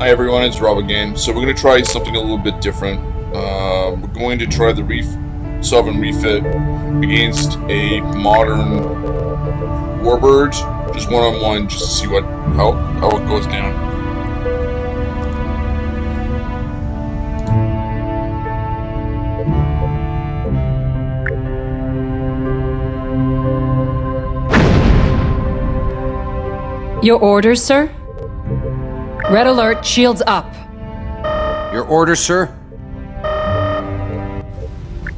Hi everyone, it's Rob again. So we're going to try something a little bit different. Uh, we're going to try the Reef Sovereign refit against a modern Warbird, just one on one, just to see what how how it goes down. Your orders, sir? Red alert, shields up. Your orders, sir?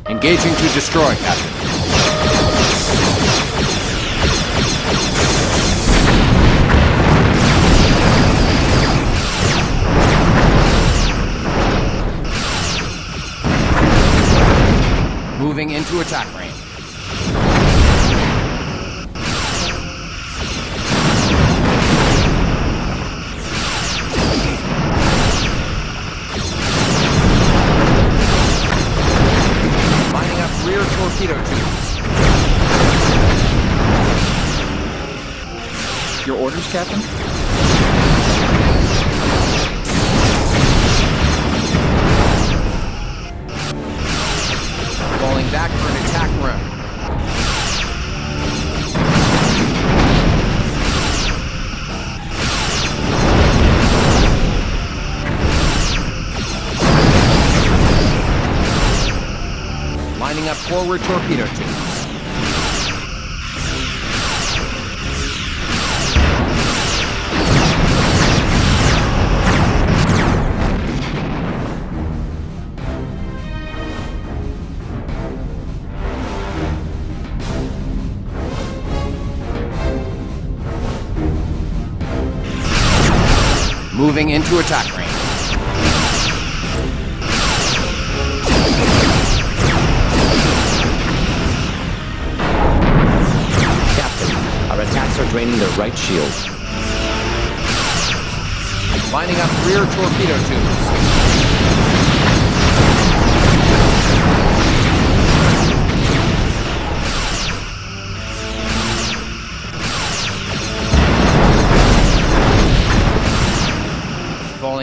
Engaging to destroy, Captain. Moving into attack range. Orders, Captain? Falling back for an attack run. Lining up forward torpedo tubes. Moving into attack range. Captain, our attacks are draining their right shield. Lining up rear torpedo tubes.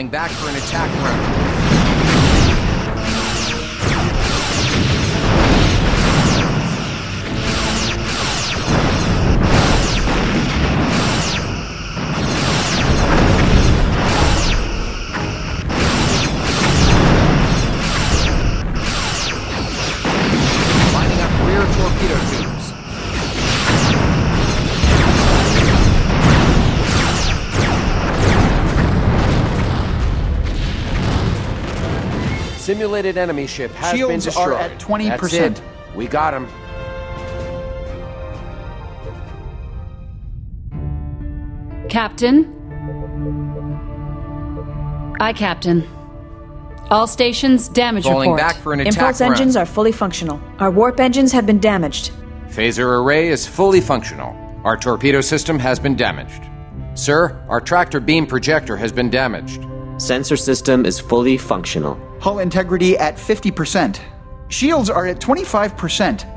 Back for an attack run. Simulated enemy ship has been Shields are destroyed. at 20%. That's it. We got him. Captain? Aye, Captain. All stations, damage Falling report. back for an attack Impulse run. engines are fully functional. Our warp engines have been damaged. Phaser array is fully functional. Our torpedo system has been damaged. Sir, our tractor beam projector has been damaged. Sensor system is fully functional. Hull integrity at 50%. Shields are at 25%.